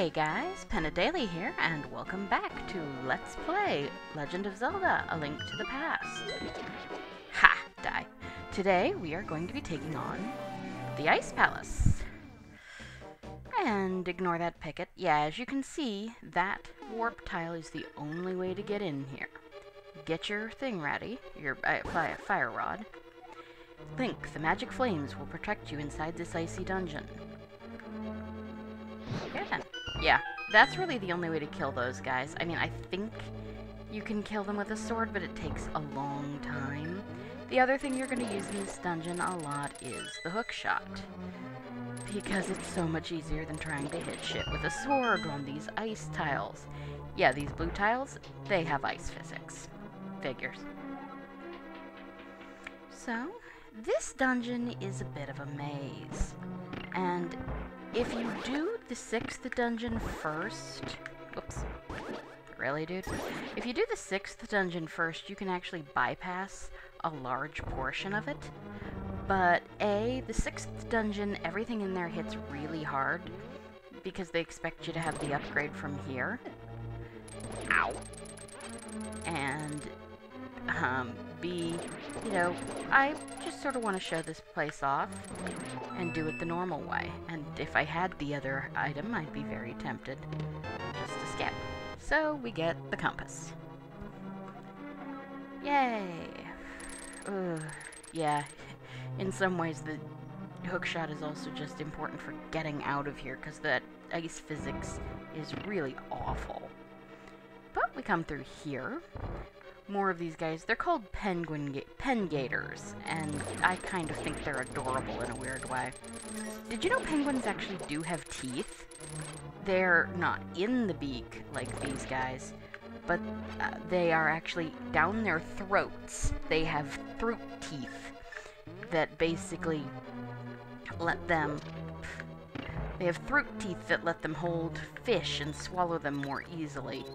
Hey guys, Pen Adelie here, and welcome back to Let's Play Legend of Zelda, A Link to the Past. Ha! Die. Today we are going to be taking on the Ice Palace. And ignore that Pikit. Yeah, as you can see, that warp tile is the only way to get in here. Get your thing ready, your uh, fi fire rod. Link, the magic flames will protect you inside this icy dungeon. Yeah, that's really the only way to kill those guys. I mean, I think you can kill them with a sword, but it takes a long time. The other thing you're going to use in this dungeon a lot is the hook shot. Because it's so much easier than trying to hit shit with a sword on these ice tiles. Yeah, these blue tiles, they have ice physics. Figures. So, this dungeon is a bit of a maze. And if you do the sixth dungeon first... Oops. Really, dude? If you do the sixth dungeon first, you can actually bypass a large portion of it. But A, the sixth dungeon, everything in there hits really hard because they expect you to have the upgrade from here. Ow. And um, B, you know, I just sort of want to show this place off and do it the normal way. If I had the other item, I'd be very tempted just to skip. So we get the compass. Yay! Ugh. Yeah, in some ways the hookshot is also just important for getting out of here because that ice physics is really awful. But we come through here, more of these guys. They're called penguin ga pengators, and I kind of think they're adorable in a weird way. Did you know penguins actually do have teeth? They're not in the beak like these guys, but uh, they are actually down their throats. They have throat teeth that basically let them they have throat teeth that let them hold fish and swallow them more easily.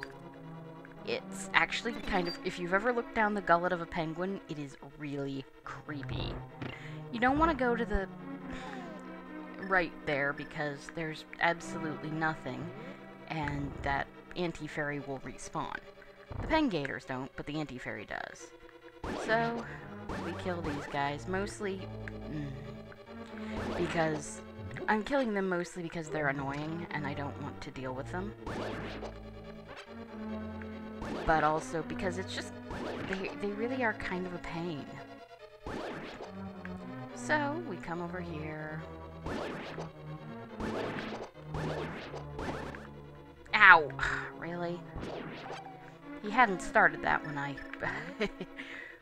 It's actually kind of, if you've ever looked down the gullet of a penguin, it is really creepy. You don't want to go to the right there because there's absolutely nothing, and that anti-fairy will respawn. The pengators don't, but the anti-fairy does. So, we kill these guys, mostly mm, because I'm killing them mostly because they're annoying and I don't want to deal with them but also because it's just, they, they really are kind of a pain. So, we come over here. Ow! Really? He hadn't started that when I...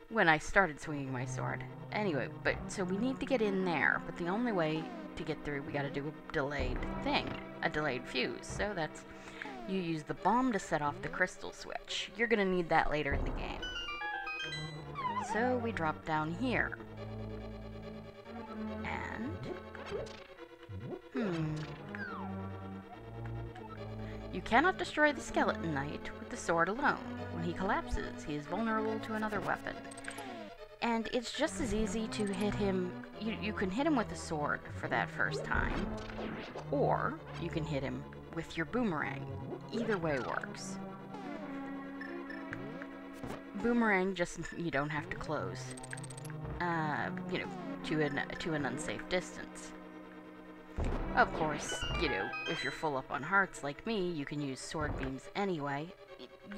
when I started swinging my sword. Anyway, but, so we need to get in there, but the only way to get through, we gotta do a delayed thing. A delayed fuse, so that's you use the bomb to set off the crystal switch. You're gonna need that later in the game. So we drop down here. And... Hmm... You cannot destroy the Skeleton Knight with the sword alone. When he collapses, he is vulnerable to another weapon. And it's just as easy to hit him... You, you can hit him with a sword for that first time. Or you can hit him with your boomerang. Either way works. Boomerang just, you don't have to close. Uh, you know, to an, to an unsafe distance. Of course, you know, if you're full up on hearts like me, you can use sword beams anyway.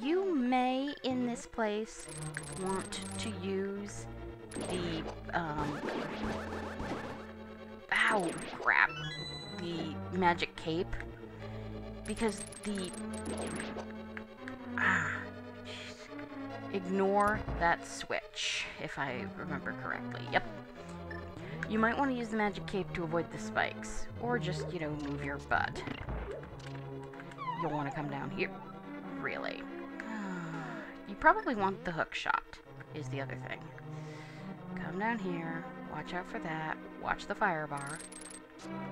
You may, in this place, want to use the, um... Ow, crap. The magic cape because the... Ah, Ignore that switch, if I remember correctly. Yep. You might want to use the magic cape to avoid the spikes, or just, you know, move your butt. You'll want to come down here. Really. You probably want the hook shot, is the other thing. Come down here, watch out for that, watch the fire bar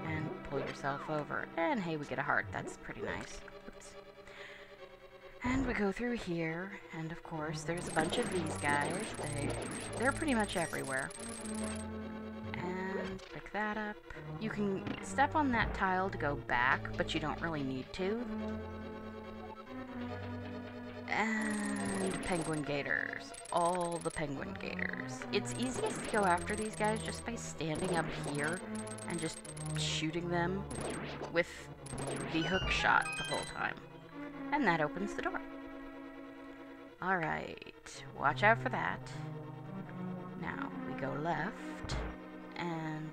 and pull yourself over. And hey, we get a heart. That's pretty nice. Oops. And we go through here, and of course, there's a bunch of these guys. They, they're pretty much everywhere. And pick that up. You can step on that tile to go back, but you don't really need to. And penguin gators. All the penguin gators. It's easiest to go after these guys just by standing up here and just shooting them with the hook shot the whole time. And that opens the door. Alright, watch out for that. Now, we go left, and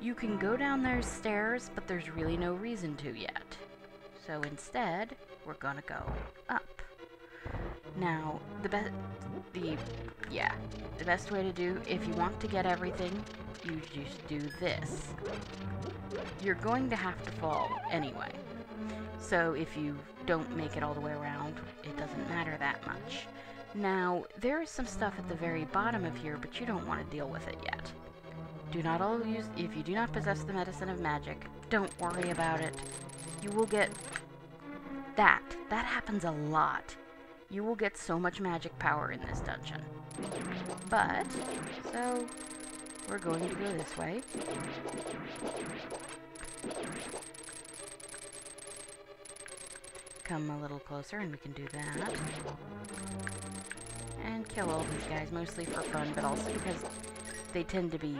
you can go down those stairs, but there's really no reason to yet. So instead, we're gonna go up. Now, the best, the, yeah, the best way to do, if you want to get everything, you just do this. You're going to have to fall anyway. So if you don't make it all the way around, it doesn't matter that much. Now, there is some stuff at the very bottom of here, but you don't want to deal with it yet. Do not all use, if you do not possess the medicine of magic, don't worry about it. You will get that. That happens a lot. You will get so much magic power in this dungeon. But, so, we're going to go this way. Come a little closer and we can do that. And kill all these guys, mostly for fun, but also because they tend to be...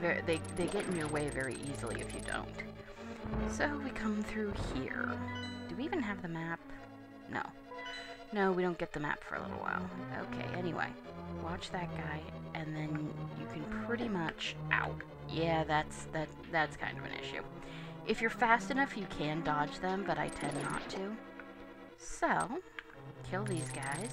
They, they get in your way very easily if you don't. So we come through here. Do we even have the map? No. No, we don't get the map for a little while. Okay, anyway. Watch that guy, and then you can pretty much... Ow. Yeah, that's, that, that's kind of an issue. If you're fast enough, you can dodge them, but I tend not to. So, kill these guys.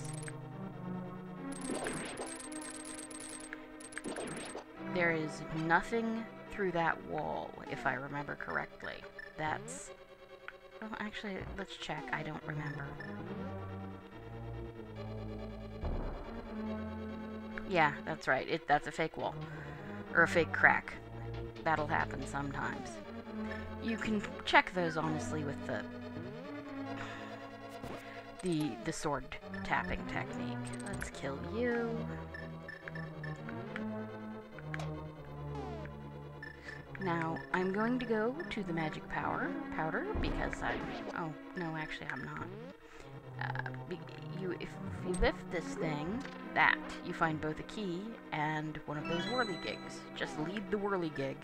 There is nothing through that wall, if I remember correctly. That's... Well, actually, let's check. I don't remember. Yeah, that's right. It That's a fake wall. Or a fake crack. That'll happen sometimes. You can check those, honestly, with the... The, the sword tapping technique. Let's kill you. Now, I'm going to go to the magic power powder because I... Oh, no, actually, I'm not. Uh, you, if you lift this thing, that, you find both a key and one of those whirligigs. Just lead the whirligig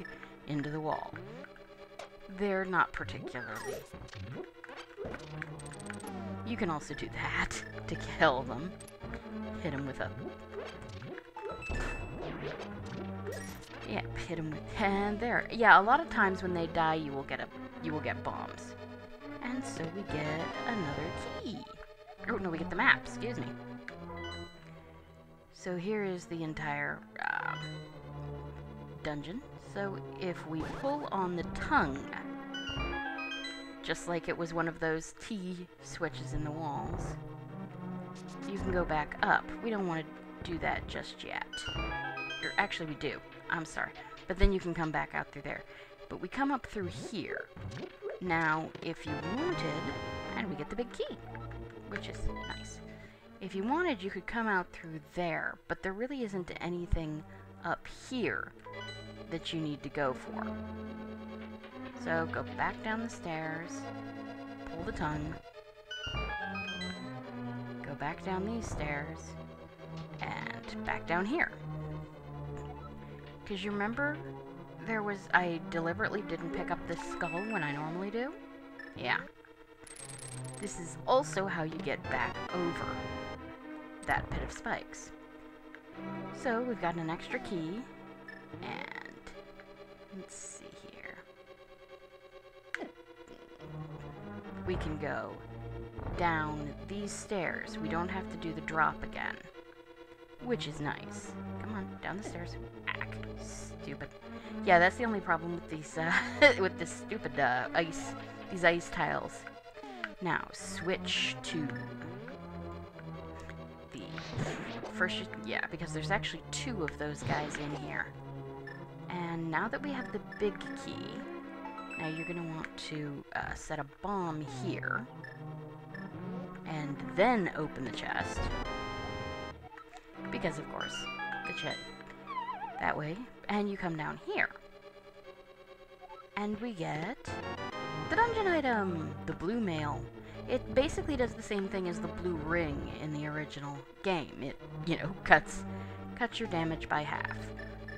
into the wall. They're not particularly. You can also do that to kill them. Hit them with a... Yeah, hit them with... And there. Yeah, a lot of times when they die, you will get a... You will get bombs. And so we get another key. Oh, no, we get the map. Excuse me. So here is the entire uh, dungeon. So if we pull on the tongue, just like it was one of those T switches in the walls, you can go back up. We don't want to do that just yet. Or actually we do. I'm sorry. But then you can come back out through there. But we come up through here. Now, if you wanted, and we get the big key, which is nice. If you wanted, you could come out through there, but there really isn't anything up here that you need to go for. So go back down the stairs, pull the tongue, go back down these stairs, and back down here. Because you remember, there was, I deliberately didn't pick up this skull when I normally do? Yeah. This is also how you get back over that pit of spikes. So we've got an extra key, and let's see here. We can go down these stairs. We don't have to do the drop again, which is nice. Come on, down the stairs. Ack, stupid. Yeah, that's the only problem with these, uh, with this stupid, uh, ice, these ice tiles. Now, switch to First, yeah, because there's actually two of those guys in here. And now that we have the big key, now you're going to want to uh, set a bomb here. And then open the chest. Because, of course, the chest... that way, and you come down here. And we get the dungeon item, the blue mail. It basically does the same thing as the blue ring in the original game. It, you know, cuts cuts your damage by half.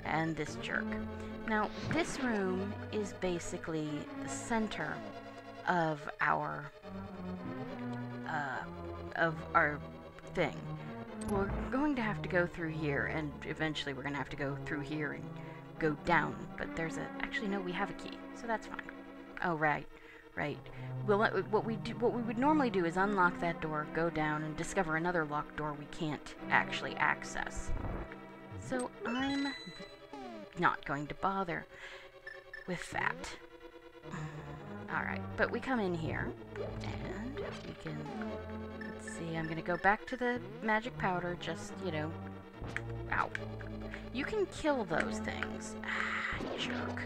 And this jerk. Now, this room is basically the center of our uh, of our thing. We're going to have to go through here, and eventually we're going to have to go through here and go down. But there's a actually no, we have a key, so that's fine. Oh right, right. We'll what we do what we would normally do is unlock that door, go down, and discover another locked door we can't actually access. So I'm not going to bother with that. Alright, but we come in here, and we can, let's see, I'm gonna go back to the magic powder, just, you know, ow. You can kill those things. Ah, jerk.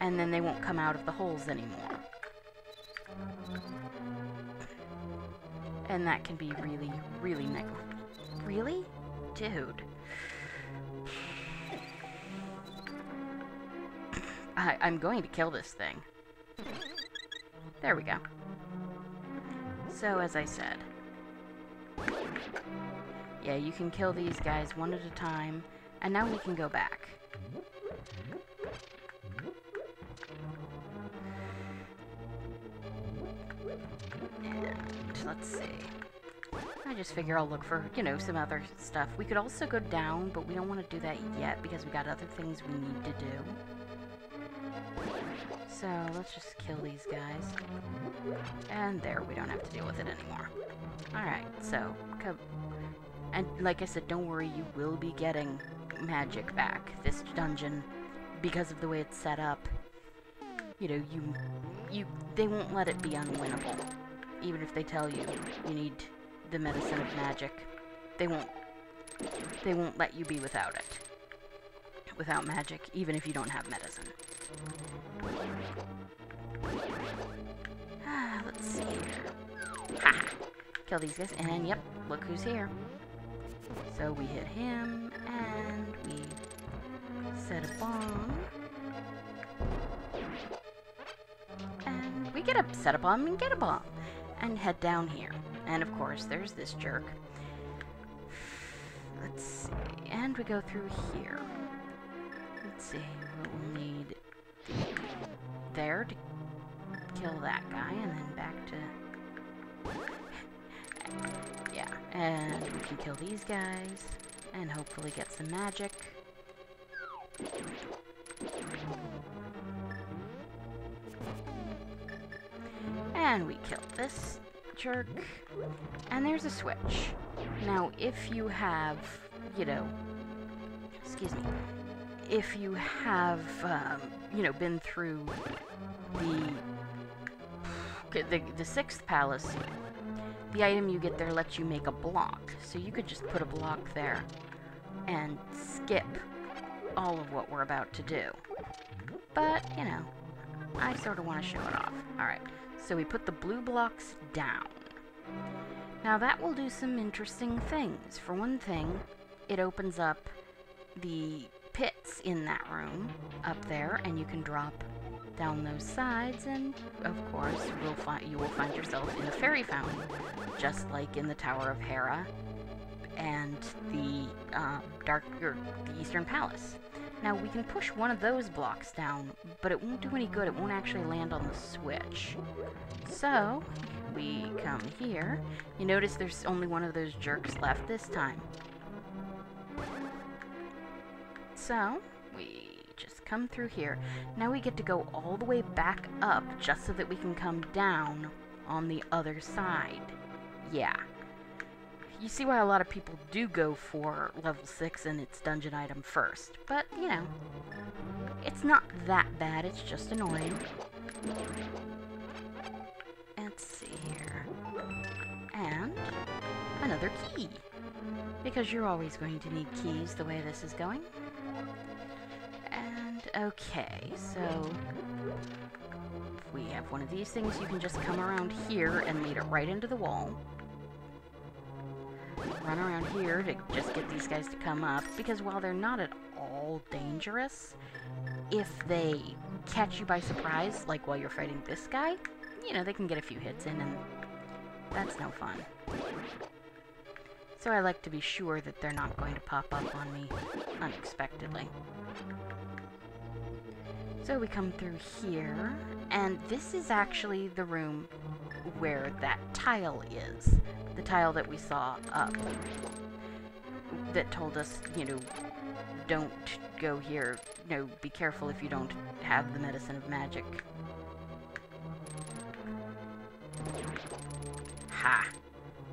And then they won't come out of the holes anymore. And that can be really, really nice. Really? Dude. I, I'm going to kill this thing. There we go. So, as I said, yeah, you can kill these guys one at a time, and now we can go back. Let's see. I just figure I'll look for, you know, some other stuff. We could also go down, but we don't want to do that yet because we got other things we need to do. So let's just kill these guys. And there, we don't have to deal with it anymore. Alright, so, come. and like I said, don't worry, you will be getting magic back. This dungeon, because of the way it's set up, you know, you, you, they won't let it be unwinnable. Even if they tell you you need the medicine of magic, they won't, they won't let you be without it. Without magic, even if you don't have medicine. Ah, let's see here. Ha! Kill these guys, and yep, look who's here. So we hit him, and we set a bomb. And we get a set a bomb and get a bomb. And head down here. And of course, there's this jerk. Let's see. And we go through here. Let's see. We'll need there to kill that guy, and then back to... yeah, and we can kill these guys, and hopefully get some magic. And we kill this jerk. And there's a switch. Now, if you have, you know, excuse me, if you have, um, you know, been through the, the, the sixth palace, the item you get there lets you make a block. So you could just put a block there and skip all of what we're about to do. But, you know, I sort of want to show it off. Alright, so we put the blue blocks down. Now that will do some interesting things. For one thing, it opens up the pits in that room up there, and you can drop down those sides, and of course, will you will find yourself in a fairy fountain, just like in the Tower of Hera and the uh, Dark or the Eastern Palace. Now we can push one of those blocks down, but it won't do any good. It won't actually land on the switch. So we come here. You notice there's only one of those jerks left this time. So, we just come through here. Now we get to go all the way back up just so that we can come down on the other side. Yeah. You see why a lot of people do go for level 6 and its dungeon item first. But, you know, it's not that bad, it's just annoying. Let's see here. And another key. Because you're always going to need keys the way this is going. And, okay, so if we have one of these things, you can just come around here and lead it right into the wall. Run around here to just get these guys to come up, because while they're not at all dangerous. If they catch you by surprise, like while you're fighting this guy, you know, they can get a few hits in and that's no fun. So I like to be sure that they're not going to pop up on me unexpectedly. So we come through here, and this is actually the room where that tile is. The tile that we saw up. That told us, you know, don't go here. No, be careful if you don't have the medicine of magic. Ha!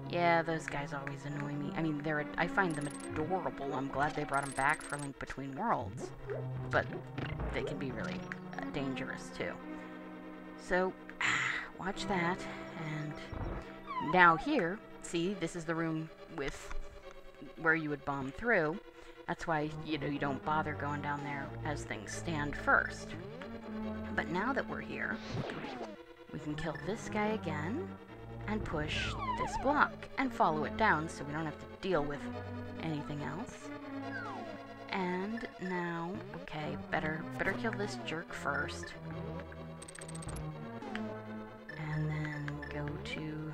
Yeah, those guys always annoy me. I mean, they're I find them adorable. I'm glad they brought them back for Link Between Worlds. But they can be really uh, dangerous, too. So, watch that. And now here, see, this is the room with where you would bomb through. That's why, you know, you don't bother going down there as things stand first. But now that we're here, we can kill this guy again and push this block and follow it down so we don't have to deal with anything else. And now, okay, better better kill this jerk first. To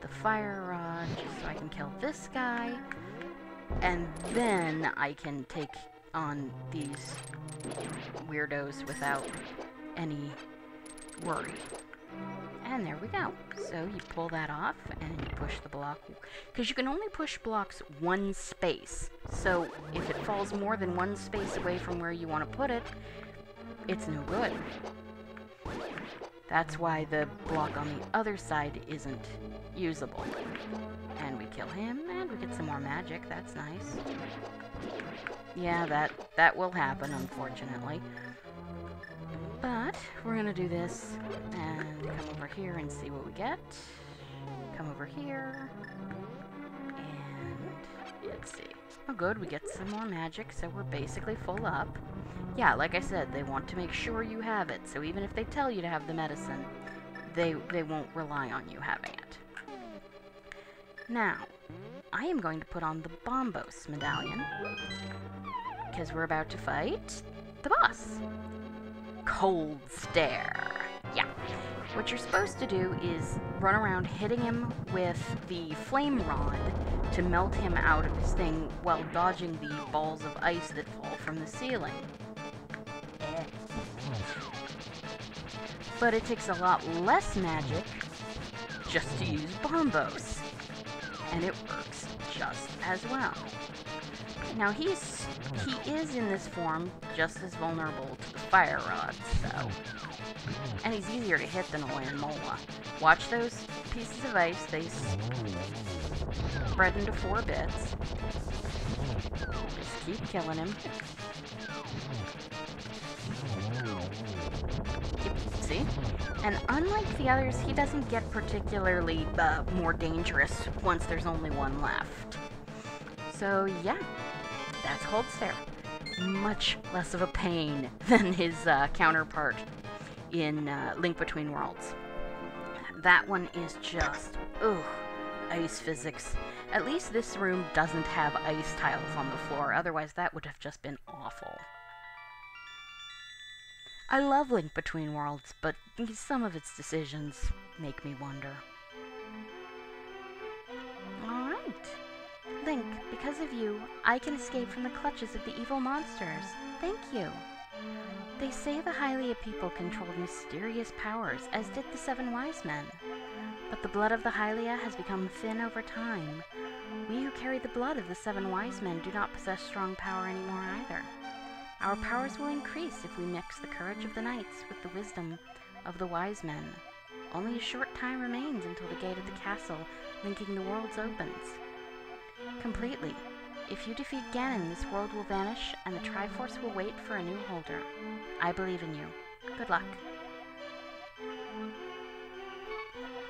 the fire rod just so I can kill this guy. And then I can take on these weirdos without any worry. And there we go. So you pull that off and you push the block. Because you can only push blocks one space. So if it falls more than one space away from where you want to put it, it's no good. That's why the block on the other side isn't usable. And we kill him, and we get some more magic. That's nice. Yeah, that, that will happen, unfortunately. But we're gonna do this and come over here and see what we get. Come over here. And let's see. Oh good, we get some more magic, so we're basically full up. Yeah, like I said, they want to make sure you have it, so even if they tell you to have the medicine, they, they won't rely on you having it. Now, I am going to put on the Bombos medallion, because we're about to fight the boss. Cold Stare. Yeah. What you're supposed to do is run around hitting him with the flame rod to melt him out of his thing while dodging the balls of ice that fall from the ceiling. But it takes a lot less magic just to use Bombos. And it works just as well. Now he's he is in this form just as vulnerable to the fire rods, so. And he's easier to hit than a Mola. Watch those pieces of ice, they spread into four bits. Just keep killing him. See? And unlike the others, he doesn't get particularly uh, more dangerous once there's only one left. So yeah, that's Cold Stare. Much less of a pain than his uh, counterpart in uh, Link Between Worlds. That one is just, ugh, ice physics. At least this room doesn't have ice tiles on the floor, otherwise that would have just been awful. I love Link Between Worlds, but some of its decisions make me wonder. Alright. Link, because of you, I can escape from the clutches of the evil monsters. Thank you. They say the Hylia people controlled mysterious powers, as did the Seven Wise Men. But the blood of the Hylia has become thin over time. We who carry the blood of the Seven Wise Men do not possess strong power anymore either. Our powers will increase if we mix the courage of the knights with the wisdom of the wise men. Only a short time remains until the gate of the castle linking the worlds opens completely. If you defeat Ganon, this world will vanish, and the Triforce will wait for a new holder. I believe in you. Good luck.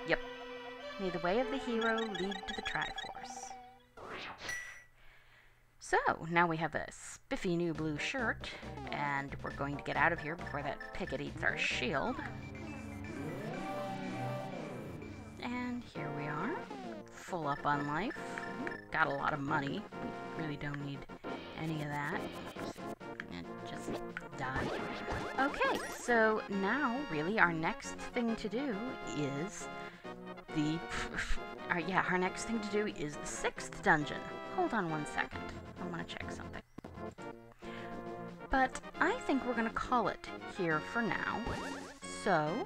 Yep. May the way of the hero lead to the Triforce. So, now we have a spiffy new blue shirt, and we're going to get out of here before that Pikit eats our shield. And here we are, full up on life got a lot of money. Really don't need any of that. Just die. Okay, so now, really, our next thing to do is the... Our, uh, yeah, our next thing to do is the sixth dungeon. Hold on one second. I want to check something. But I think we're going to call it here for now. So,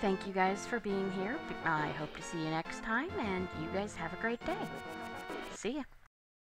thank you guys for being here. I hope to see you next time, and you guys have a great day. See ya.